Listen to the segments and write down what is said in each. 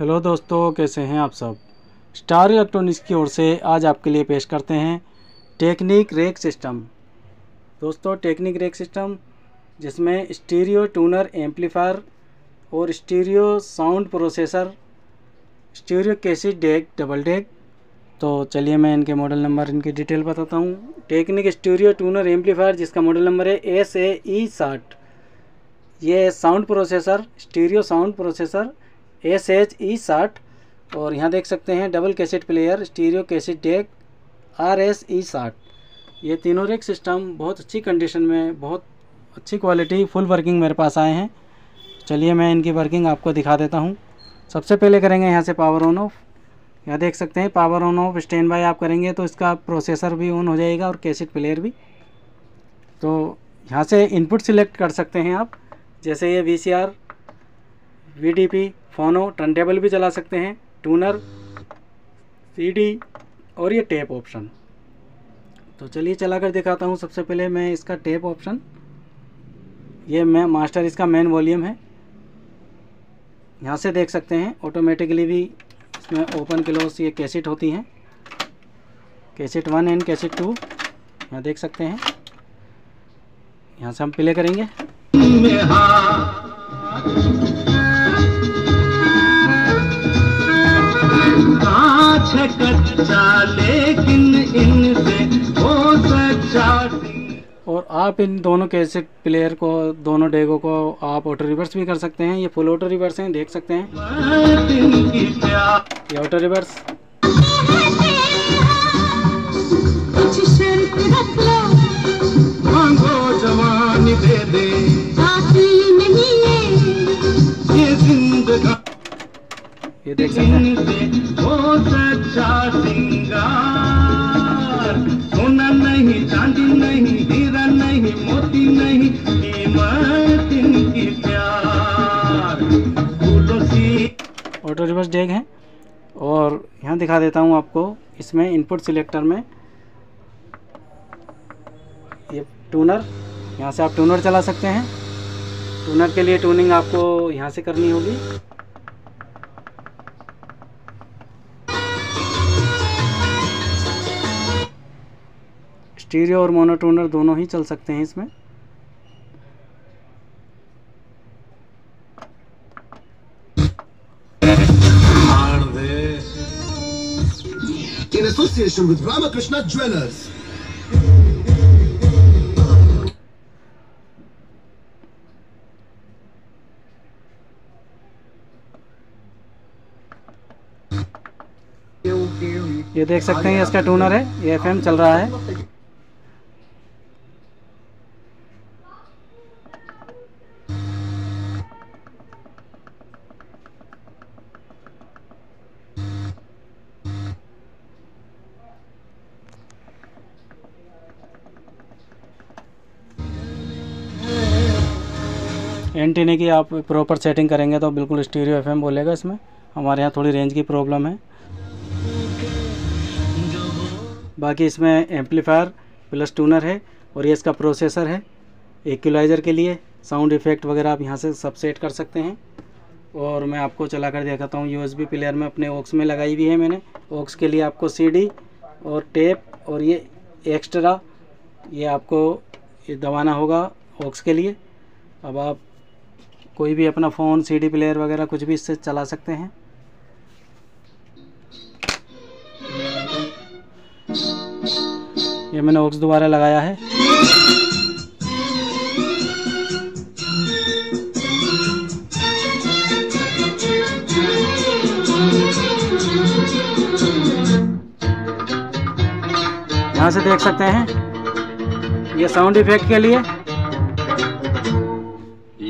Hello दोस्तों, कैसे हैं आप सब? स्टार इलेक्ट्रॉनिक्स की ओर से आज आपके लिए पेश करते हैं टेक्निक रेक सिस्टम। दोस्तों, टेक्निक रेक सिस्टम, जिसमें स्टीरियो ट्यूनर एम्पलीफायर और stereo sound processor, stereo cassette deck double deck तो चलिए मैं इनके मॉडल नंबर, इनकी डिटेल बताता हूँ। टेक्निक स्टीरियो ट्यूनर एम्पलीफायर, जिसका मॉडल नंबर है एस ए ई साठ। ये sound processor, stereo sound processor S H E साठ, और यहाँ देख सकते हैं double cassette player, stereo cassette deck R S E साठ। ये तीनों रेक सिस्टम बहुत अच्छी कंडीशन में, बहुत अच्छी क्वालिटी, फुल वर्किंग मेरे पास आए हैं। चलिए मैं इनकी वर्किंग आपको दिखा देता हूँ। सबसे पहले करेंगे यहाँ से पावर ऑन ऑफ़ यहाँ देख सकते हैं power on off standby आप करेंगे तो इसका प्रोसेसर भी ऑन हो जाएगा और कैसेट प्लेयर भी। तो यहाँ से इनपुट सिलेक्ट कर सकते हैं आप। जैसे ये V C R V D P phono turntable भी चला सकते हैं टूनर सीडी और ये टेप ऑप्शन तो चलिए, चला कर दिखाता हूँ सबसे पहले मैं इसका टेप ऑप्शन ये मैं मास्टर इसका मेन वॉल्यूम है। यहाँ से देख सकते हैं ऑटोमेटिकली भी इसमें ओपन क्लोज ये कैसेट होती हैं। Cassette one and cassette two यहाँ देख सकते हैं। यहाँ से हम प्ले करेंगे। लेकिन इनसे हो सच्चा और आप इन दोनों कैसेट प्लेयर को, दोनों डेगो को आप ऑटो रिवर्स भी कर सकते हैं, ये फुल ऑटो रिवर्स हैं, देख सकते हैं। ये ऑटो रिवर्स ये देख सकते हैं। सोना नहीं, चांदी नहीं, हीरा नहीं, मोती नहीं, कीमत इनकी प्यार। ऑटो रिवर्स डेग है। और यहाँ दिखा देता हूँ आपको, इसमें इनपुट सिलेक्टर में ये टूनर, यहाँ से आप टूनर चला सकते हैं। टूनर के लिए टूनिंग आपको यहाँ से करनी होगी। स्टीरियो और मोनोटोनर दोनों ही चल सकते हैं इसमें In association with Ramakrishna Jewelers. ये देख सकते हैं इसका टूनर है ये एफएम चल रहा है एंटीने की आप प्रॉपर सेटिंग करेंगे तो बिल्कुल स्टीरियो एफएम बोलेगा इसमें। हमारे यहाँ थोड़ी रेंज की प्रॉब्लम है। बाकी इसमें एम्पलीफायर प्लस टूनर है और ये इसका प्रोसेसर है। इक्वलाइज़र के लिए साउंड इफ़ेक्ट वगैरह आप यहाँ से सब सेट कर सकते हैं। और मैं आपको चला कर दिखाता हूँ। यूएसबी प्लेयर में अपने ऑक्स में लगाई हुई है मैंने। ऑक्स के लिए आपको सीडी और टेप और ये एक्स्ट्रा ये आपको ये दबाना होगा ऑक्स के लिए। अब आप कोई भी अपना फ़ोन सीडी प्लेयर वगैरह कुछ भी इससे चला सकते हैं। ये मैंने ऑक्स दोबारा लगाया है। यहाँ से देख सकते हैं। ये साउंड इफ़ेक्ट के लिए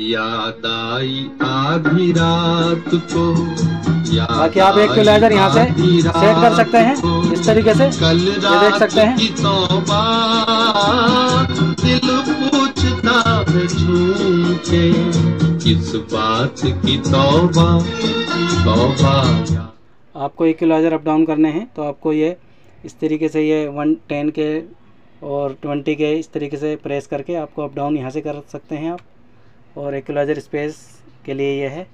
याद आई आधी रात को बाकी आप एक इक्वलाइजर यहाँ से सेट कर सकते हैं इस तरीके से कल ये देख सकते हैं। दिल पूछता किस बात की तौबा तौबा आपको इक्वलाइजर अप डाउन करने हैं तो आपको ये इस तरीके से ये वन टेन के और ट्वेंटी के इस तरीके से प्रेस करके आपको अप डाउन यहाँ से कर सकते हैं आप। और एक्लाइजर स्पेस के लिए यह है।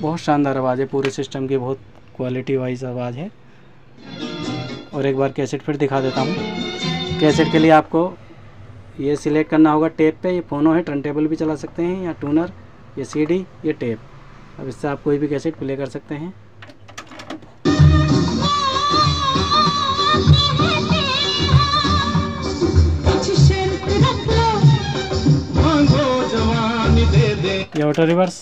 बहुत शानदार आवाज़ है पूरे सिस्टम की बहुत क्वालिटी वाइज आवाज़ है। और एक बार कैसेट फिर दिखा देता हूँ। कैसेट के लिए आपको ये सिलेक्ट करना होगा टेप पे। ये फोनो है टर्न टेबल भी चला सकते हैं या टूनर ये सीडी ये टेप अब इससे आप कोई भी कैसेट प्ले कर सकते हैं। ये ऑटो रिवर्स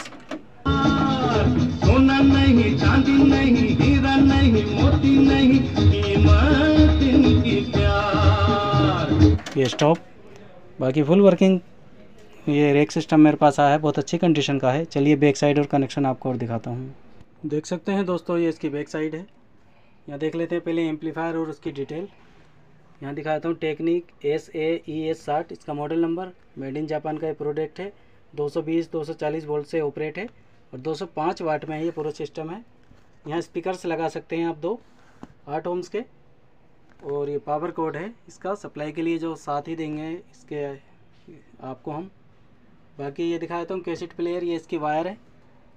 सोना नहीं चांदी नहीं हीरा नहीं मोती नहीं कीमत इनकी प्यार। ये स्टॉप बाकी फुल वर्किंग ये रेक सिस्टम मेरे पास आया है बहुत अच्छी कंडीशन का है। चलिए बैक साइड और कनेक्शन आपको और दिखाता हूँ। देख सकते हैं दोस्तों ये इसकी बैक साइड है। यहाँ देख लेते हैं पहले एम्पलीफायर और उसकी डिटेल यहाँ दिखाता हूँ Technics S A E S साठ इसका model number made in Japan का ये प्रोडक्ट है। 220 240 वोल्ट से ऑपरेट है और 205 वाट में ये पूरा सिस्टम है। यहाँ स्पीकर्स लगा सकते हैं आप दो, आठ ओम्स के। और ये पावर कोड है, इसका सप्लाई के लिए जो साथ ही देंगे, इसके, आपको हम। बाकी ये दिखा देता हूँ कैसेट प्लेयर ये इसकी वायर है।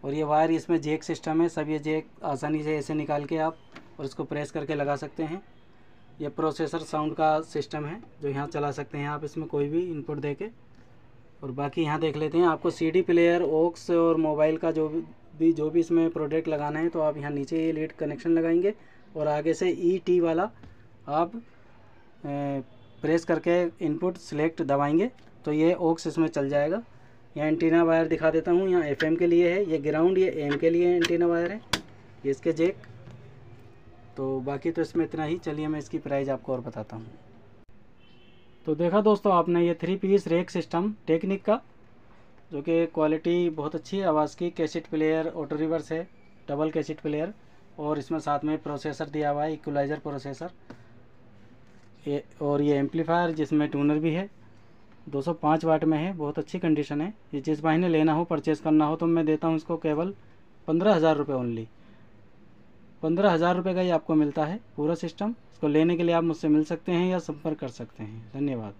और ये वायर इसमें जेक सिस्टम है, सब ये जेक आसानी से ऐसे निकाल के आप और इसको प्रेस करके लगा सकते हैं। ये प्रोसेसर साउंड का सिस्टम है, जो यहाँ चला सकते हैं आप इसमें कोई भी इनपुट दे के और बाकी यहाँ देख लेते हैं, आपको सीडी प्लेयर ओक्स और मोबाइल का जो भी जो भी इसमें प्रोडक्ट लगाना है तो आप यहाँ नीचे ये लीड कनेक्शन लगाएँगे और आगे से ई टी वाला आप प्रेस करके इनपुट सिलेक्ट दबाएँगे तो ये ओक्स इसमें चल जाएगा। यहाँ एंटीना वायर दिखा देता हूँ, यहाँ एफएम के लिए है, ये ग्राउंड ये एम के लिए एंटीना वायर है, ये इसके जेक तो बाकी तो इसमें इतना ही, चलिए मैं इसकी प्राइस आपको और बताता हूँ। तो देखा दोस्तों, आपने ये three piece rack system Technics का, जो कि क्वालिटी बहुत अच्छी है। आवाज़ की कैसेट प्लेयर ऑटो रिवर्स है डबल कैसेट प्लेयर और इसमें साथ में प्रोसेसर दिया हुआ है इक्वलाइज़र प्रोसेसर ये और ये एम्पलीफायर जिसमें टूनर भी है 205 वाट में है, बहुत अच्छी कंडीशन है। ये जिस भाई ने लेना हो परचेज़ करना हो तो मैं देता हूँ इसको केवल पंद्रह हज़ार रुपये ओनली पंद्रह हज़ार रुपये का ही आपको मिलता है पूरा सिस्टम। इसको लेने के लिए आप मुझसे मिल सकते हैं या संपर्क कर सकते हैं। धन्यवाद।